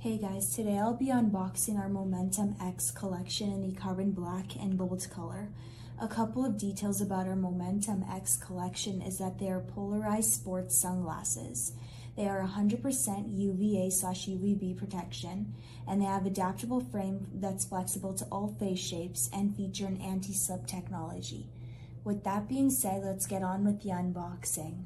Hey guys, today I'll be unboxing our Momentum X collection in the carbon black and gold color. A couple of details about our Momentum X collection is that they are polarized sports sunglasses. They are 100% UVA slash UVB protection, and they have adaptable frame that's flexible to all face shapes and feature an anti-slip technology. With that being said, let's get on with the unboxing.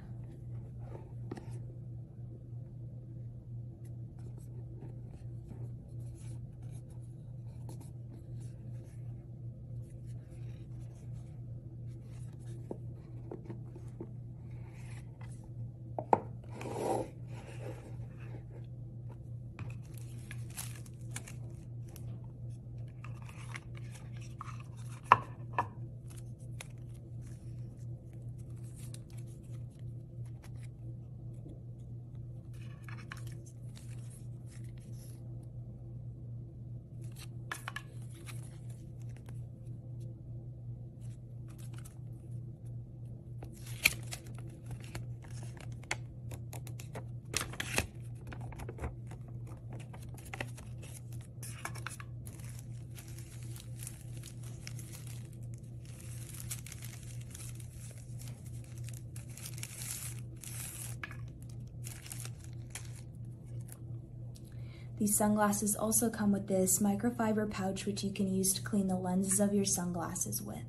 These sunglasses also come with this microfiber pouch which you can use to clean the lenses of your sunglasses with.